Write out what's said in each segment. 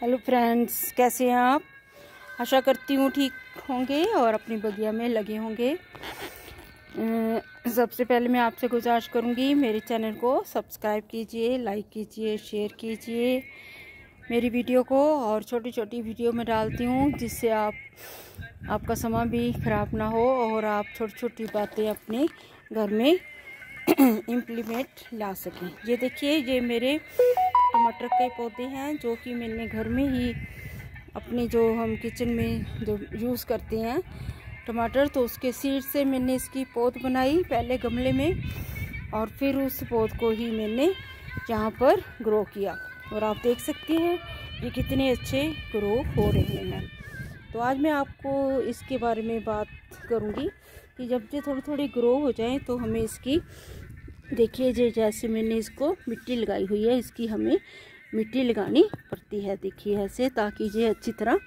Hello friends कैसे हैं आप? आशा करती हूँ ठीक होंगे और अपनी बगिया में लगे होंगे। सबसे पहले मैं आपसे गुजारिश करूँगी, मेरे चैनल को सब्सक्राइब कीजिए, लाइक कीजिए, शेयर कीजिए मेरी वीडियो को। और छोटी छोटी वीडियो में डालती हूँ जिससे आप, आपका समय भी ख़राब ना हो और आप छोटी छोटी बातें अपने घर में इम्प्लीमेंट ला सकें। ये देखिए, ये मेरे टमाटर के पौधे हैं, जो कि मैंने घर में ही अपने जो हम किचन में जो यूज़ करते हैं टमाटर तो उसके सीड से मैंने इसकी पौध बनाई पहले गमले में और फिर उस पौध को ही मैंने यहाँ पर ग्रो किया। और आप देख सकते हैं ये कितने अच्छे ग्रो हो रहे हैं। तो आज मैं आपको इसके बारे में बात करूँगी कि जब ये थोड़ी थोड़ी ग्रो हो जाए तो हमें इसकी देखिए जो, जैसे मैंने इसको मिट्टी लगाई हुई है, इसकी हमें मिट्टी लगानी पड़ती है, देखिए ऐसे, ताकि ये अच्छी तरह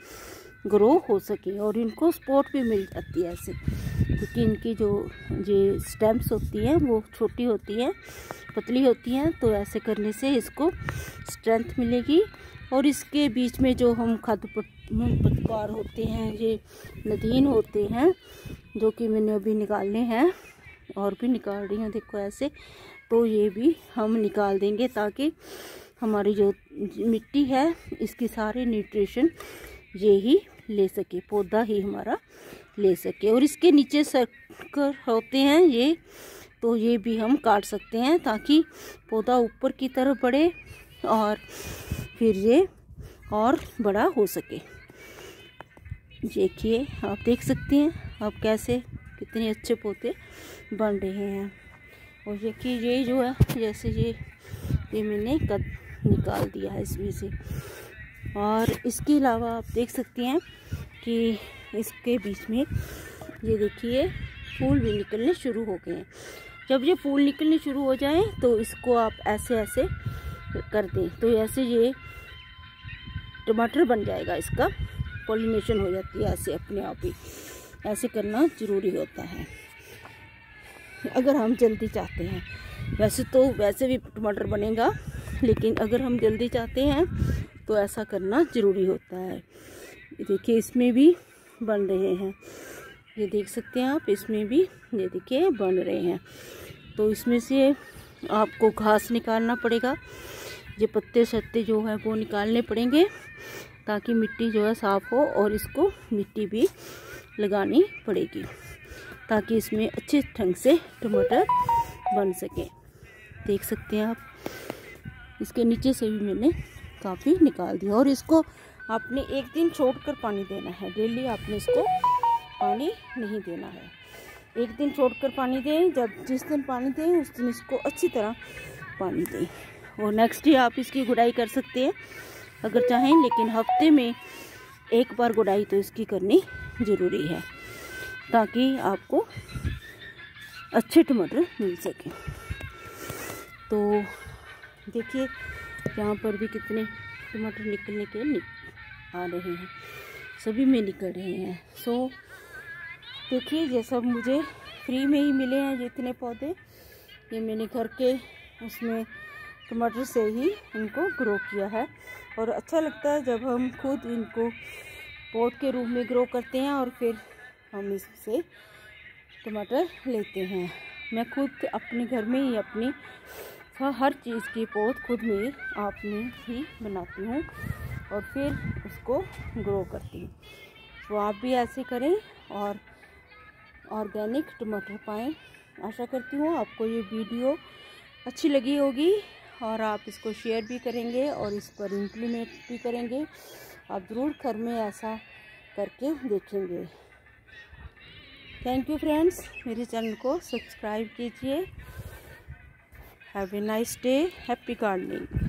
ग्रो हो सके और इनको सपोर्ट भी मिल जाती है ऐसे। क्योंकि इनकी जो, ये स्टेम्प्स होती हैं, वो छोटी होती हैं, पतली होती हैं तो ऐसे करने से इसको स्ट्रेंथ मिलेगी। और इसके बीच में जो हम खाद पतवार होते हैं, ये नदीन होते हैं, जो कि मैंने अभी निकालने हैं और भी निकाल रही हूँ, देखो ऐसे। तो ये भी हम निकाल देंगे ताकि हमारी जो मिट्टी है, इसकी सारे न्यूट्रिशन ये ही ले सके, पौधा ही हमारा ले सके। और इसके नीचे सर्कर होते हैं ये तो ये भी हम काट सकते हैं ताकि पौधा ऊपर की तरफ़ बढ़े और फिर ये और बड़ा हो सके। देखिए, आप देख सकते हैं, आप कैसे कितने अच्छे पौधे बन रहे हैं। और देखिए ये जो है, जैसे ये ये मैंने कद निकाल दिया है इसमें से। और इसके अलावा आप देख सकते हैं कि इसके बीच में, ये देखिए, फूल भी निकलने शुरू हो गए हैं। जब ये फूल निकलने शुरू हो जाएँ तो इसको आप ऐसे ऐसे कर दें। तो ऐसे ये टमाटर बन जाएगा, इसका पॉलिनेशन हो जाती है ऐसे अपने आप ही। ऐसे करना ज़रूरी होता है। अगर हम जल्दी चाहते हैं, वैसे तो वैसे भी टमाटर बनेगा, लेकिन अगर हम जल्दी चाहते हैं तो ऐसा करना ज़रूरी होता है। देखिए, इसमें भी बन रहे हैं। ये देख सकते हैं आप, इसमें भी ये देखिए, बन रहे हैं। तो इसमें से आपको घास निकालना पड़ेगा। ये पत्ते सत्ते जो है, वो निकालने पड़ेंगे, ताकि मिट्टी जो है साफ़ हो और इसको मिट्टी भी लगानी पड़ेगी ताकि इसमें अच्छे ढंग से टमाटर बन सके। देख सकते हैं आप, इसके नीचे से भी मैंने काफ़ी निकाल दिया और इसको आपने एक दिन छोड़ कर पानी देना है। डेली आपने इसको पानी नहीं देना है। एक दिन छोड़ कर पानी दें, जब जिस दिन पानी दें, उस दिन इसको अच्छी तरह पानी दें। और नेक्स्ट डे आप इसकी गुड़ाई कर सकते हैं, अगर चाहें, लेकिन हफ़्ते में एक बार गुड़ाई तो इसकी करनी ज़रूरी है, ताकि आपको अच्छे टमाटर मिल सकें। तो देखिए, यहाँ पर भी कितने टमाटर निकलने के निक आ रहे हैं। सभी में निकल रहे हैं। सो देखिए, ये सब मुझे फ्री में ही मिले हैं, ये इतने पौधे। ये मैंने घर के उसमें टमाटर से ही इनको ग्रो किया है। और अच्छा लगता है जब हम खुद इनको पौध के रूप में ग्रो करते हैं और फिर हम इससे टमाटर लेते हैं। मैं खुद अपने घर में ही अपनी हर चीज़ की पौध खुद में आपने ही बनाती हूँ और फिर उसको ग्रो करती हूँ। तो आप भी ऐसे करें और ऑर्गेनिक टमाटर पाएँ। आशा करती हूँ आपको ये वीडियो अच्छी लगी होगी और आप इसको शेयर भी करेंगे और इस पर इम्प्लीमेंट भी करेंगे। आप ज़रूर घर में ऐसा करके देखेंगे। थैंक यू फ्रेंड्स मेरे चैनल को सब्सक्राइब कीजिए। Have a nice day happy gardening